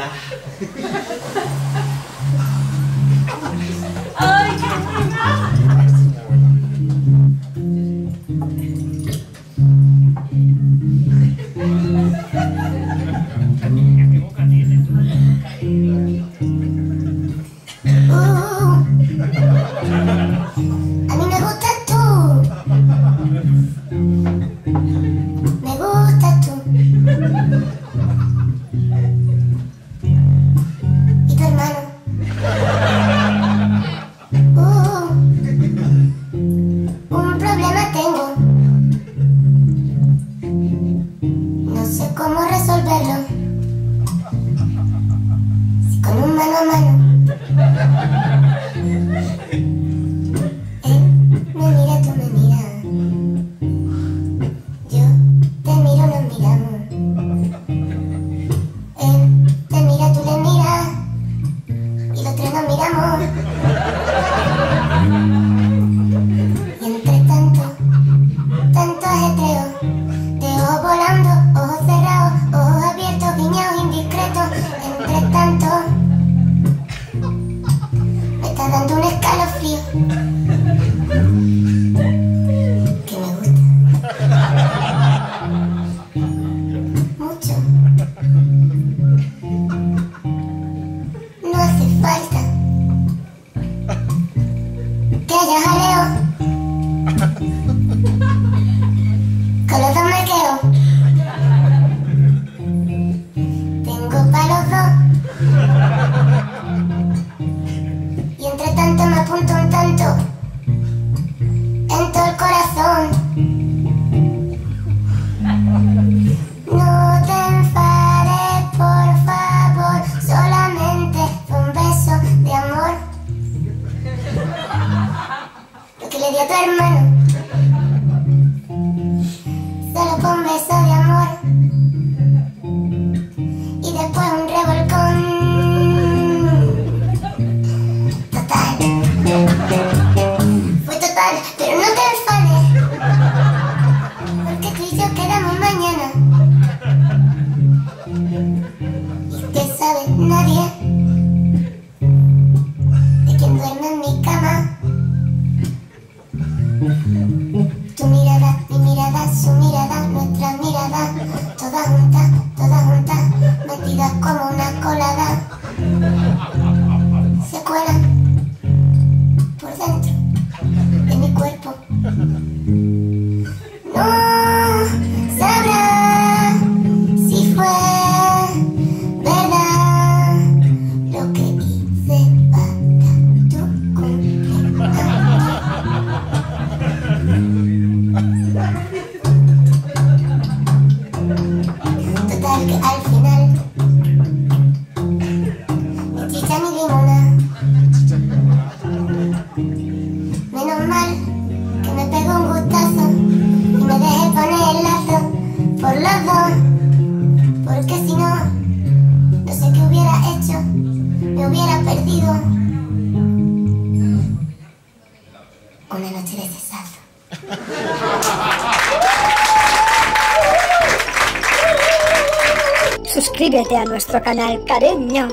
ล่ะ mana-mana. Tu mirada, mi mirada, su mirada, nuestra mirada, todas juntas, todas juntas, metidas como una colada. por los dos, porque si no, no sé qué hubiera hecho, me hubiera perdido una noche de cesazo. Suscríbete a nuestro canal, cariño.